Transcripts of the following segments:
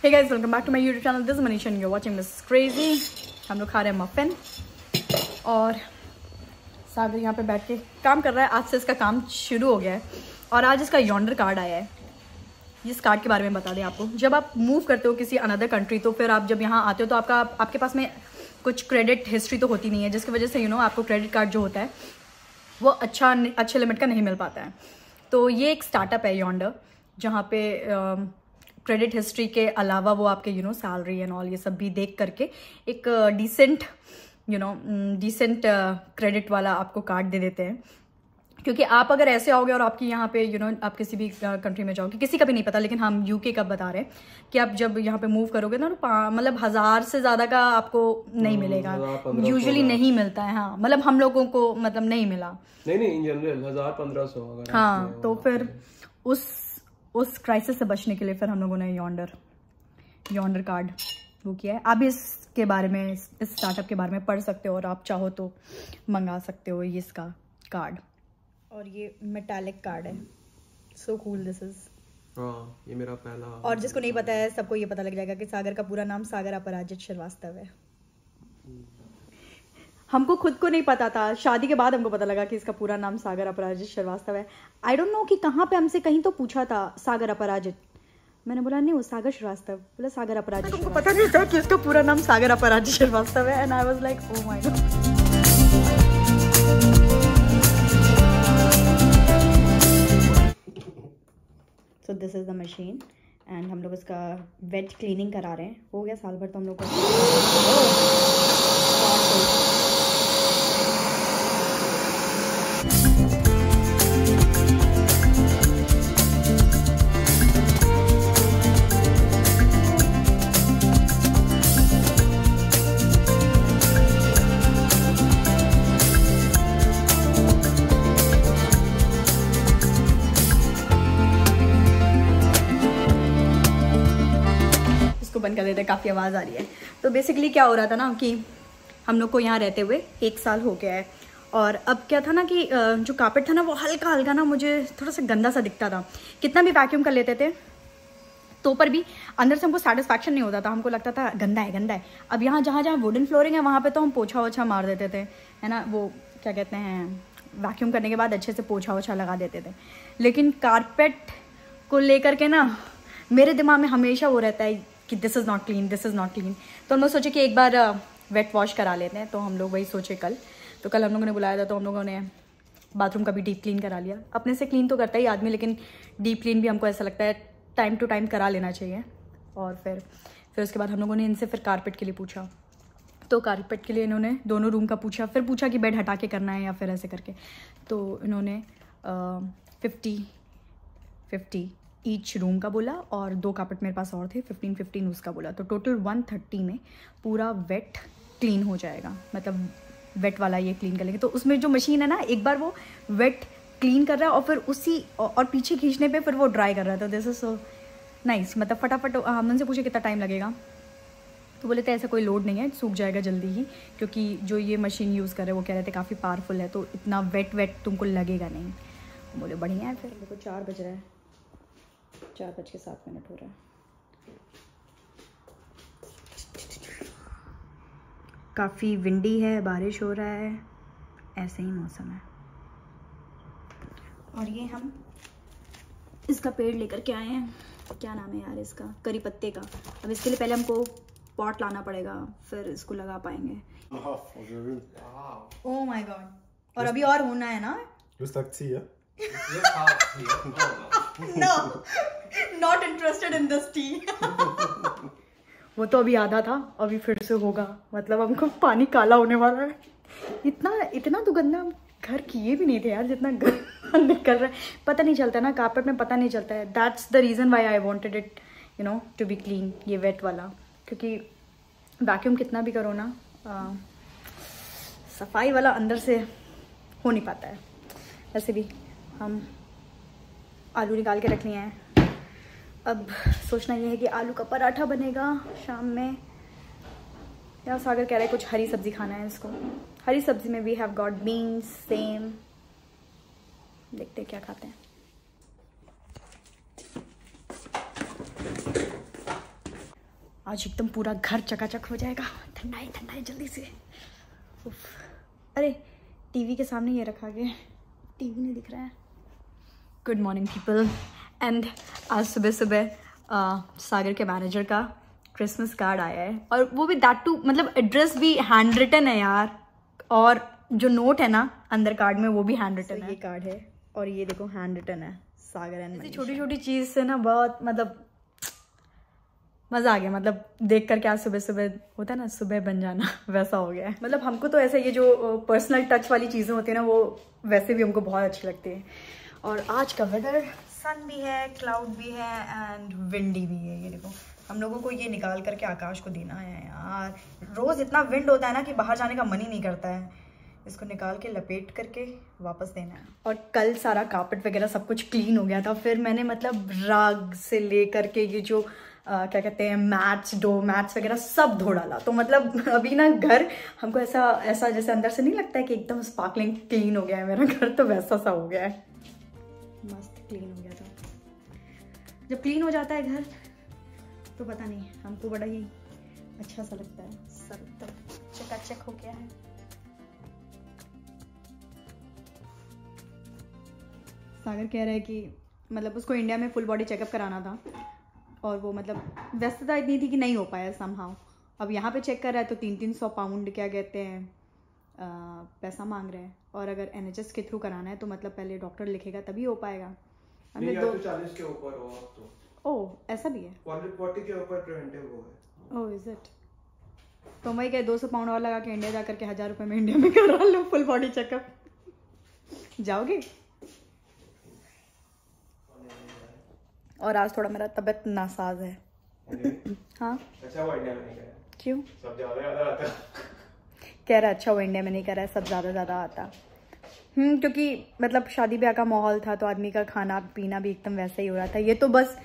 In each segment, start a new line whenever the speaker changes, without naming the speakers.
Welcome back to my YouTube channel. This is Manisha and you're watching Miss Crazy. हम लोग खा रहे हैं मफिन और सागर यहाँ पे बैठ के काम कर रहा है। आज से इसका काम शुरू हो गया है। और आज इसका यॉन्डर कार्ड आया है। इस कार्ड के बारे में बता दें आपको। जब आप मूव करते हो किसी अनदर कंट्री तो फिर आप जब यहाँ आते हो तो आपका, आपके पास में कुछ क्रेडिट हिस्ट्री तो होती नहीं है, जिसकी वजह से यू नो आपको क्रेडिट कार्ड जो होता है, वो अच्छा अच्छे लिमिट का नहीं मिल पाता है। तो ये एक स्टार्टअप है यॉन्डर जहाँ पे क्रेडिट हिस्ट्री के अलावा वो आपके you know salary and all ये सब भी देख करके एक decent you know decent credit वाला आपको कार्ड दे देते हैं। क्योंकि आप अगर ऐसे आओगे और आपकी यहाँ पे यू you नो know, आप किसी भी कंट्री में जाओगे किसी का भी नहीं पता लेकिन हम यूके का बता रहे हैं कि आप जब यहाँ पे मूव करोगे ना तो मतलब हज़ार से ज़्यादा का आपको नहीं हम्म, मिलेगा। यूजुअली नहीं मिलता है हाँ। मतलब हम लोगों को मतलब नहीं मिला।
नहीं नहीं इन जनरल हज़ार पंद्रह सौ
हाँ तो फिर उस उस क्राइसिस से बचने के लिए फिर हम लोगों ने यॉन्डर यॉन्डर कार्ड वो किया है। आप इसके बारे में इस स्टार्टअप के बारे में पढ़ सकते हो और आप चाहो तो मंगा सकते हो ये इसका कार्ड और ये मेटालिक कार्ड है। सो कूल दिस इज़
ये मेरा पहला
और जिसको नहीं पता है सबको ये पता लग जाएगा कि सागर का पूरा नाम सागर अपराजित श्रीवास्तव है। हमको खुद को नहीं पता था। शादी के बाद हमको पता लगा कि इसका पूरा नाम सागर अपराजित श्रीवास्तव है। आई डोंट नो कि कहाँ पे हमसे कहीं तो पूछा था सागर अपराजित। मैंने बोला नहीं वो सागर श्रीवास्तव। बोला सागर अपराजित हमको पता नहीं था कि इसका पूरा नाम सागर अपराजित श्रीवास्तव है। And I was like oh my god so this is the machine and हम लोग इसका वेट क्लीनिंग करा रहे हैं। हो गया साल भर तो हम लोग हैं काफ़ी आवाज़ आ रही है। तो बेसिकली क्या हो रहा था ना कि हम लोग को यहाँ रहते हुए एक साल हो गया है। और अब क्या था ना कि जो कार्पेट था ना वो हल्का हल्का ना मुझे थोड़ा सा गंदा सा दिखता था। कितना भी वैक्यूम कर लेते थे तो पर भी अंदर से हमको सेटिस्फैक्शन नहीं होता था। हमको लगता था, गंदा है गंदा है। अब यहाँ जहाँ जहाँ वुडन फ्लोरिंग है, वहाँ पे तो हम पोछा वोछा मार देते थे, है ना? वो क्या कहते हैं वैक्यूम करने के बाद अच्छे से पोछा वोछा लगा देते थे। लेकिन कारपेट को लेकर के ना, मेरे दिमाग में हमेशा वो रहता है कि this is not clean this is not clean तो हम लोग सोचे कि एक बार वेट वॉश करा लेते हैं। तो हम लोग वही सोचे कल। तो कल हम लोगों ने बुलाया था तो हम लोगों ने बाथरूम का भी डीप क्लीन करा लिया। अपने से क्लीन तो करता ही आदमी, लेकिन डीप क्लीन भी हमको ऐसा लगता है टाइम टू टाइम करा लेना चाहिए। और फिर फिर उसके बाद हम लोगों ने इनसे फिर कारपेट के लिए पूछा। तो कारपेट के लिए इन्होंने दोनों रूम का पूछा। फिर पूछा कि बेड हटा के करना है या फिर ऐसे करके। तो इन्होंने फिफ्टी फिफ्टी ईच रूम का बोला और दो कापट मेरे पास और थे फिफ्टीन फिफ्टीन उसका बोला। तो टोटल वन थर्टी में पूरा वेट क्लीन हो जाएगा। मतलब वेट वाला ये क्लीन कर लेंगे। तो उसमें जो मशीन है ना, एक बार वो वेट क्लीन कर रहा है और फिर उसी और पीछे खींचने पे फिर वो ड्राई कर रहा था दिस इज़ सो नाइस मतलब फटाफट हम उनसे पूछे कितना टाइम लगेगा। तो बोले थे ऐसा कोई लोड नहीं है, सूख जाएगा जल्दी ही, क्योंकि जो ये मशीन यूज़ कर रहे वो कह रहे थे काफ़ी पावरफुल है तो इतना वेट वेट तुमको लगेगा नहीं। बोले, बढ़िया है फिर देखो चार बज रहा है। चार बज के सात मिनट हो रहा है। काफ़ी विंडी है बारिश हो रहा है ऐसे ही मौसम है। और ये हम इसका पेड़ लेकर के आए हैं। क्या नाम है यार इसका? करी पत्ते का। अब इसके लिए पहले हमको पॉट लाना पड़ेगा फिर इसको लगा पाएँगे। ओह माय गॉड और अभी और होना है ना? No not interested in this tea वो तो अभी आधा था अभी फिर से होगा। मतलब हमको पानी काला होने वाला है। इतना इतना तो गंदा घर किए भी नहीं थे यार जितना घर निकल रहा है। पता नहीं चलता ना कार्पेट में पता नहीं चलता है। That's the reason why I wanted it you know to be clean ये वेट वाला। क्योंकि वैक्यूम कितना भी करो ना आ, सफ़ाई वाला अंदर से हो नहीं पाता है। वैसे भी हम आलू निकाल के रख लिए हैं। अब सोचना ये है कि आलू का पराठा बनेगा शाम में। या सागर कह रहे हैं कुछ हरी सब्ज़ी खाना है इसको। हरी सब्ज़ी में वी हैव गॉट बीन्स सेम देखते क्या खाते हैं। आज एकदम पूरा घर चकाचक हो जाएगा। ठंडा ही ठंडा ही, जल्दी से। उफ। अरे, टीवी के सामने ये रखा गया टीवी नहीं दिख रहा है। गुड मॉर्निंग पीपल एंड आज सुबह सुबह सागर के मैनेजर का क्रिसमस कार्ड आया है। और वो भी दैट टू मतलब एड्रेस भी हैंड रिटन है यार। और जो नोट है ना अंदर कार्ड में वो भी हैंड रिटन है। ये कार्ड है। और ये देखो हैंड रिटन है। सागर एंड छोटी छोटी चीज़ से ना बहुत मतलब मज़ा आ गया। मतलब देख कर क्या सुबह सुबह होता है ना सुबह बन जाना वैसा हो गया है। मतलब हमको तो ऐसे ये जो पर्सनल टच वाली चीज़ें होती है ना वो वैसे भी हमको बहुत अच्छी लगती है। और आज का वेदर सन भी है क्लाउड भी है एंड विंडी भी है ये देखो। हम लोगों को ये निकाल करके आकाश को देना है यार। रोज़ इतना विंड होता है ना कि बाहर जाने का मन ही नहीं करता है। इसको निकाल के लपेट करके वापस देना है। और कल सारा कार्पेट वगैरह सब कुछ क्लीन हो गया था। फिर मैंने मतलब राग से ले करके ये जो आ, क्या कहते हैं मैट्स डो मैट्स वगैरह सब धो डाला। तो मतलब अभी ना घर हमको ऐसा ऐसा जैसे अंदर से नहीं लगता है कि एकदम स्पार्कलिंग क्लीन हो गया है। मेरा घर तो वैसा सा हो गया है। मस्त क्लीन हो गया था। जब क्लीन हो जाता है घर तो पता नहीं हमको बड़ा ही अच्छा सा लगता है। सब एकदम चकाचक हो गया है। सागर कह रहा है कि मतलब उसको इंडिया में फुल बॉडी चेकअप कराना था और वो मतलब व्यस्तता इतनी थी कि नहीं हो पाया समहाउ अब यहाँ पे चेक कर रहा है तो तीन तीन सौ पाउंड क्या कहते हैं पैसा मांग रहे हैं। और अगर एनएचएस के थ्रू कराना है तो मतलब पहले डॉक्टर लिखेगा तभी हो पाएगा।
नहीं
दो
तो चालीस के ऊपर हो तो।
ओह ऐसा भी है?
के ऊपर प्रिवेंटिव वो है।
ओह इज़ इट तो मैं क्या दो सौ पाउंड और लगा के इंडिया जा करके हज़ार रुपये में इंडिया में करा लो फुल बॉडी चेकअप जाओगे? और आज थोड़ा मेरा तबीयत नासाज है। हाँ?
अच्छा वो इंडिया में नहीं गया।
क्यों?
सब ज़्यादा आता
कह रहा अच्छा वो इंडिया में नहीं कर रहा है, सब ज़्यादा ज़्यादा आता। हम्म क्योंकि मतलब शादी ब्याह का माहौल था तो आदमी का खाना पीना भी एकदम वैसा ही हो रहा था। ये तो बस,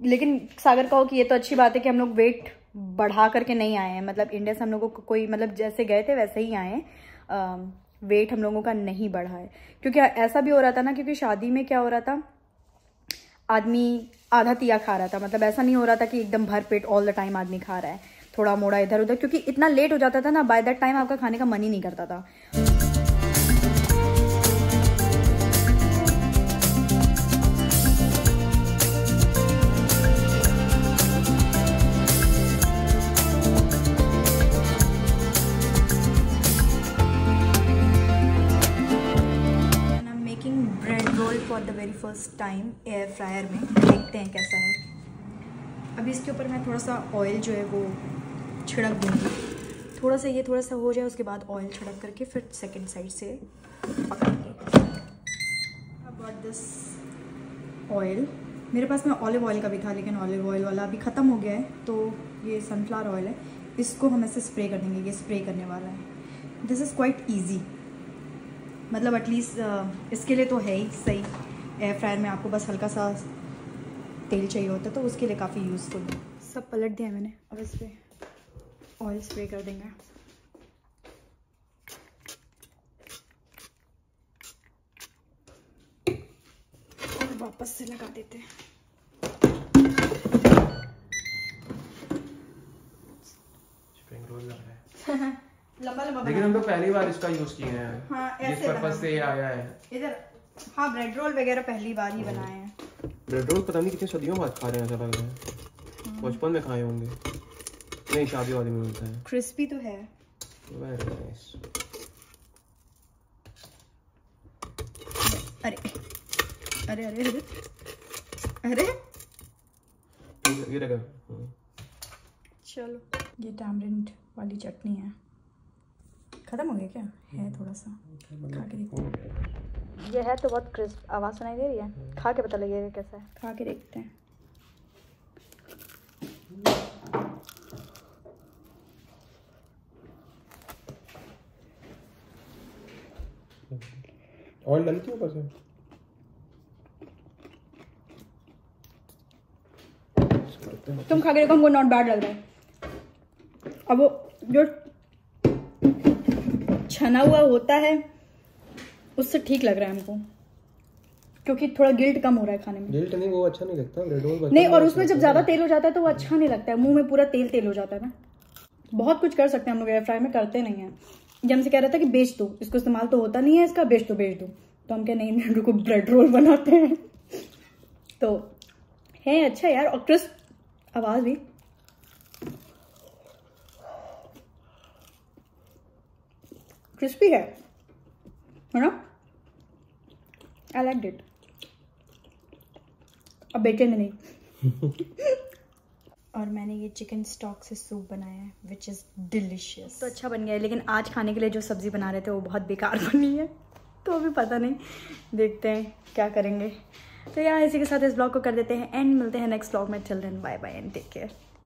लेकिन सागर कहो कि ये तो अच्छी बात है कि हम लोग वेट बढ़ा करके नहीं आए हैं। मतलब इंडिया से हम लोगों को कोई मतलब जैसे गए थे वैसे ही आए हैं। वेट हम लोगों का नहीं बढ़ा है। क्योंकि ऐसा भी हो रहा था ना, क्योंकि शादी में क्या हो रहा था, आदमी आधा तिया खा रहा था। मतलब ऐसा नहीं हो रहा था कि एकदम भर पेट ऑल द टाइम आदमी खा रहा है। थोड़ा मोड़ा इधर उधर, क्योंकि इतना लेट हो जाता था ना बाय दैट टाइम आपका खाने का मन ही नहीं करता था। First time एयर फ्रायर में। देखते हैं कैसा है। अभी इसके ऊपर मैं थोड़ा सा ऑयल जो है वो छिड़क दूँगी। थोड़ा सा ये थोड़ा सा हो जाए, उसके बाद ऑयल छिड़क करके फिर सेकेंड साइड से पकाएँगे अबाउट दिस ऑयल मेरे पास में ऑलिव ऑयल का भी था, लेकिन ऑलिव ऑयल वाला अभी ख़त्म हो गया है तो ये सनफ्लावर ऑयल है। इसको हम ऐसे स्प्रे कर देंगे, ये स्प्रे करने वाला है। दिस इज़ क्वाइट ईजी मतलब एटलीस्ट इसके लिए तो है ही सही। एयर फ्रायर में आपको बस हल्का सा तेल चाहिए होता है तो उसके लिए काफ़ी यूज़फुल सब पलट दिया मैंने, अब इस पर ऑयल स्प्रे कर देंगे। और वापस से लगा देते हैं।
है।
लंबा लंबा
लेकिन हम लोग पहली बार इसका यूज़ किए हैं।
हाँ, ऐसे
पर्पज
बना।
से आया है।
इधर हाँ ब्रेड रोल वगैरह पहली बार ही बनाए हैं।
ब्रेड रोल पता नहीं कितनी सदियों बाद खा रहे हैं ऐसा लग रहा है। बचपन में खाए होंगे। नहीं शादी वादी में मिलता है।
क्रिस्पी तो है।
वेरी नाइस
अरे अरे अरे अरे अरे।
ये लगा।
चलो। ये टैमरिंड वाली चटनी है। ख़त्म हो गया क्या? है थोड़ा सा। खा के देखते हैं। ये है तो बहुत क्रिस्प आवाज़ सुनाई दे रही है। खा के पता लगेगा कैसा है। खा के देखते हैं।
ऑयल डलती ऊपर से?
तुम खा के हमको नॉट बैड लग रहा है। अब वो जो छना हुआ होता है उससे ठीक लग रहा है हमको। क्योंकि थोड़ा गिल्ट कम हो रहा है खाने में।
गिल्ट नहीं वो अच्छा नहीं लगता। रोल बचपन
नहीं और उसमें
अच्छा
जब ज़्यादा तेल हो जाता है तो वो अच्छा नहीं लगता है। मुँह में पूरा तेल तेल हो जाता है ना। बहुत कुछ कर सकते हैं हम लोग एयर फ्राई में करते नहीं है। ये हमसे कह रहा था कि बेच दो, इसको इस्तेमाल तो होता नहीं है इसका, बेच दो बेच दो। तो हम क्या नहीं नहीं, रुको ब्रेड रोल बनाते हैं। तो है अच्छा यार, और क्रिस्प आवाज़ भी। क्रिस्पी है है ना? आई लाइक इट अब बेचेंगे नहीं। और मैंने ये चिकन स्टॉक से सूप बनाया है विच इज़ डिलिशियस तो अच्छा बन गया है, लेकिन आज खाने के लिए जो सब्ज़ी बना रहे थे, वो बहुत बेकार बनी है। तो अभी पता नहीं, देखते हैं क्या करेंगे। तो यार इसी के साथ इस ब्लॉग को कर देते हैं एंड मिलते हैं नेक्स्ट ब्लॉग में। Children bye bye and take care